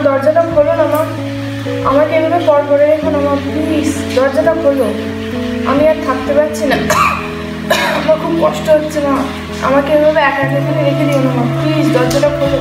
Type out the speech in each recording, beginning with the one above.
দরজাটা খোলো না, মা। আমাকে এভাবে পর করে রেখো না, মা প্লিজ দরজাটা খোলো। আমি আর থাকতে পারছি না। আমার খুব কষ্ট হচ্ছে, মা। আমাকে এভাবে একা এখানে রেখে দিও না, মা। প্লিজ দরজাটা খোলো।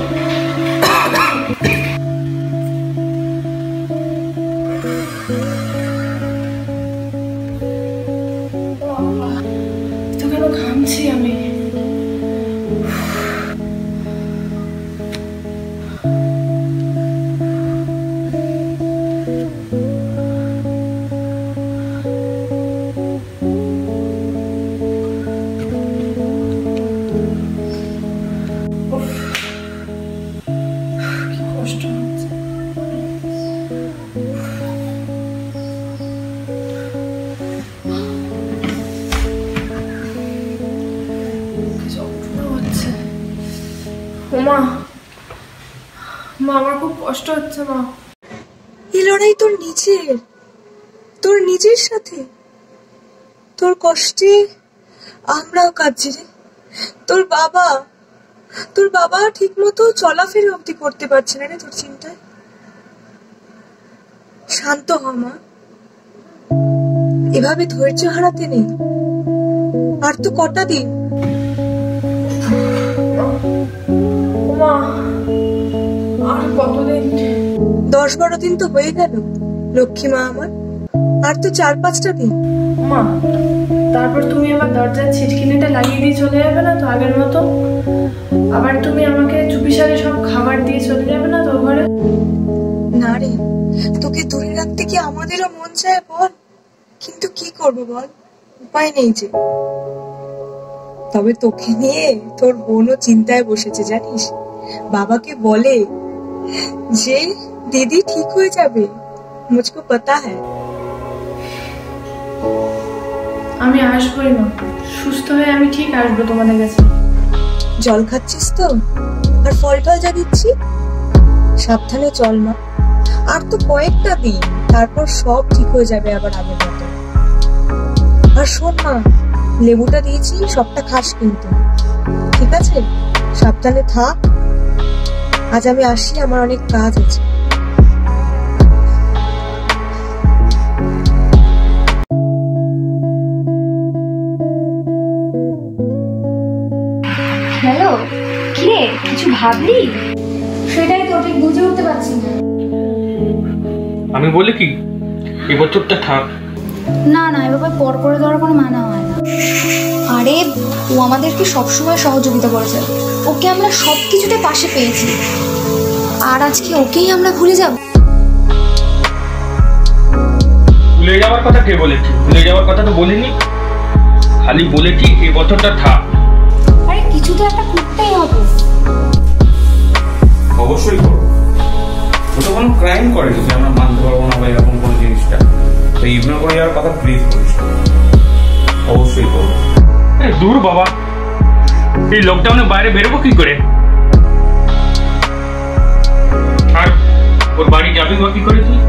তোর বাবা তোর বাবা ঠিক মতো চলাফেরা অব্দি করতে পারছে না রে তোর চিন্তায়। শান্ত মা। এভাবে ধৈর্য হারাতে নেই। আর তো কটা দিন দশ বারো দিন তো হয়ে গেল লক্ষ্মী মা আমার। আর তো চার পাঁচটা দিন। মা তারপর তুমি আবার দরজার ছিটকিনিটা লাগিয়ে দিয়ে চলে যাবে না তো আগের মতো? আবার তুমি আমাকে চুপিসারে সব খাবার দিয়ে চলে যাবে না তো ঘরে? না রে তোকে দূরে রাখতে কি আমাদেরও মন চায় বল? কিন্তু কি করব বল? উপায় নেই যে। তবে তোকে নিয়ে তোর বোনও চিন্তায় বসেছে জানিস? বাবাকে বলে যে দিদি ঠিক হয়ে যাবে মুঝকো পাতা হ্যায়। আমি আসবোই মা সুস্থ হয়ে আমি ঠিক আসব তোমাদের কাছে। জল খাচ্ছিস তো? আর ফল টল যা দিচ্ছি? সাবধানে চল মা। আর তো কয়েকটা দিন তারপর সব ঠিক হয়ে যাবে আবার আগের মতো। আর শোন মা লেবুটা দিয়েছি সবটা খাস কিন্তু। ঠিক আছে? সাবধানে থাক। আজ আমি আসি আমার অনেক কাজ আছে। হ্যালো কিরে কিছু ভাবলি? সেটাই তো ঠিক বুঝে উঠতে পারছি না। আমি বলি কি এবছরটা থাক। না না এভাবে পর করে দেওয়ার কোনো মানা হয় না। আরে ও আমাদেরকে সবসময় সহযোগিতা করেছে। ওকে আমরা সব কিছুতে পাশে পেয়েছি। আর আজকে ওকেই আমরা ভুলে যাব? ভুলে যাওয়ার কথা কে বলেছি? ভুলে যাওয়ার কথা তো বলিনি। খালি বলেছি এ বছরটা থাক। আরে কিছু তো একটা করতেই হবে। অবশ্যই করো ও তো কোনো ক্রাইম করেনি যে আমরা মানতে পারব না বা এরকম কোনো জিনিসটা। তো ইগনোর করে যাওয়ার কথা প্লিজ করব দূর, বাবা। এই লকডাউনে বাইরে বেরোবো কি করে? আর ওর বাড়ি যাবি বা কি করে তুই?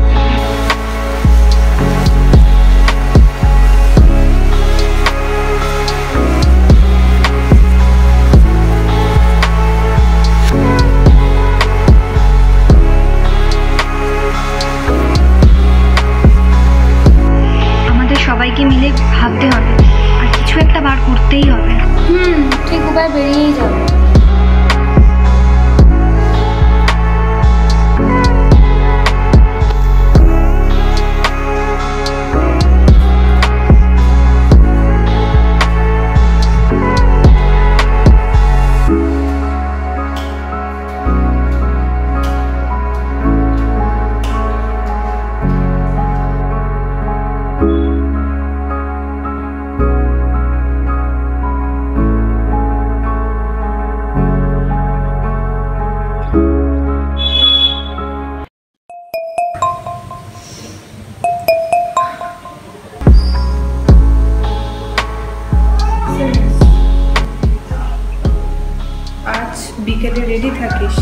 রেডি থাকিস।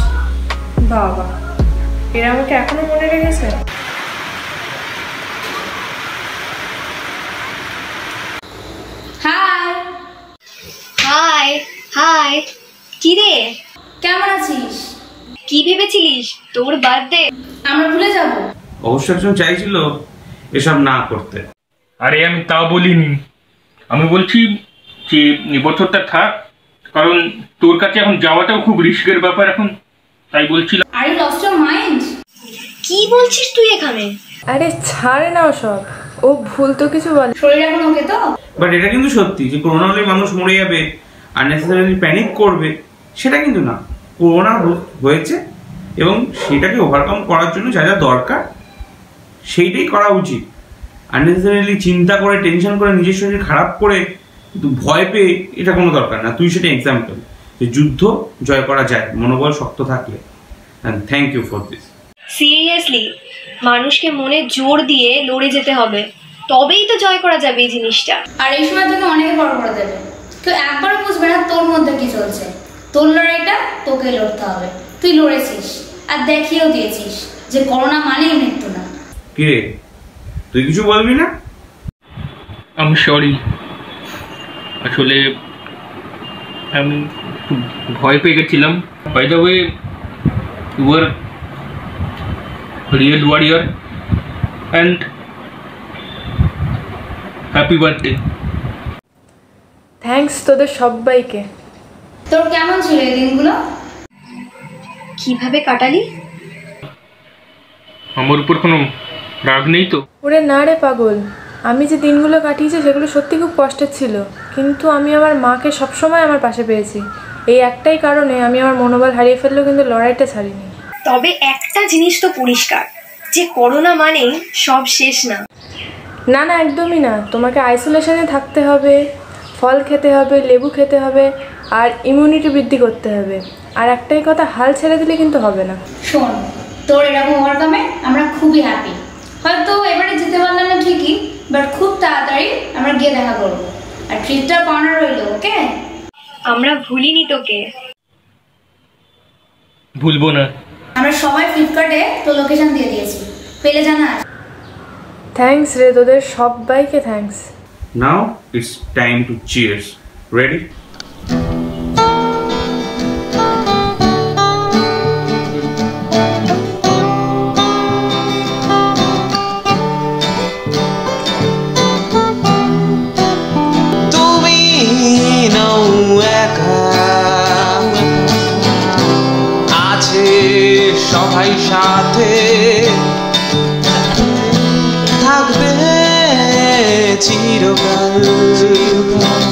বাবা এরা আমাকে এখনও মনে রেখেছে? হাই। Hi hi. কি রে কেমন আছিস? কি ভেবেছিলিস? তোর বার্থডে। আমরা ভুলে যাব। অবশ্য একজন চাইছিল এসব না করতে। আরে আমি তা বলিনি। আমি বলছি যে এবছরটা থাক কারণ তোর কাছে এখন যাওয়াটাও খুব রিস্কের ব্যাপার এখন তাই বলছিলাম। আর লস্ট ইউর মাইন্ড কি বলছিস তুই এখানে? আরে ছাড়ে না সব ও ভুল তো কিছু বলে। শরীর এখন ওকে তো? বাট এটা কিন্তু সত্যি যে করোনা হলে মানুষ মরে যাবে আননেসেসারি প্যানিক করবে সেটা কিন্তু না। করোনা হয়েছে এবং সেটাকে ওভারকাম করার জন্য যা যা দরকার সেইটাই করা উচিত। আননেসেসারিলি চিন্তা করে টেনশন করে নিজের শরীর খারাপ করে কিন্তু ভয় পেয়ে এটা কোনো দরকার না। তুই সেটা এক্সাম্পল যে যুদ্ধ জয় করা যায় মনোবল শক্ত থাকলে। And thank you for this seriously মানুষকে মনে জোর দিয়ে লড়ে যেতে হবে। তবেই তো জয় করা যাবে এই জিনিসটা। আর এই সময় তোকে অনেকে বড় করে দেবে। কেউ একবার বুঝবে না তোর মধ্যে কি চলছে। তোর লড়াইটা তোকে লড়তে হবে। তুই লড়েছিস আর দেখিয়েও দিয়েছিস যে করোনা মানেই মৃত্যু না। কিরে তুই কিছু বলবি না? আমি সরি আসলে আমি খুব ভয় পেয়ে গেছিলাম। By the way you are real warrior and happy birthday thanks তোদের সবাইকে। তোর কেমন ছিল এই দিনগুলো? কীভাবে কাটালি? আমার উপর কোনো রাগ নেই তো? ওরে না রে পাগল আমি যে দিনগুলো কাটিয়েছি সেগুলো সত্যি খুব কষ্টের ছিল। কিন্তু আমি আমার মাকে সবসময় আমার পাশে পেয়েছি। এই একটাই কারণে আমি আমার মনোবল হারিয়ে ফেললেও কিন্তু লড়াইটা ছাড়িনি। তবে একটা জিনিস তো পরিষ্কার যে করোনা মানেই সব শেষ না। না না একদমই না। তোমাকে আইসোলেশনে থাকতে হবে ফল খেতে হবে লেবু খেতে হবে আর ইমিউনিটি বৃদ্ধি করতে হবে। আর একটাই কথা হাল ছেড়ে দিলে কিন্তু হবে না। শোন তোর এরকম ওভারকামে আমরা খুবই হ্যাপি হয়তো এবারে যেতে পারলাম না ঠিকই বাট খুব তাড়াতাড়ি আমরা গিয়ে দেখা করব। আর ট্রিপটা পাওনা রইল ওকে আমরা ভুলিনি তোকে। ভুলবো না। আমরা সবাই ফ্লিপকার্টে তো লোকেশন দিয়ে দিয়েছি। পেলে জানাস থ্যাঙ্কস রে তোদের সবাইকে thanks now it's time to cheers ready সবাই সাথে থাকবে চিরকাল।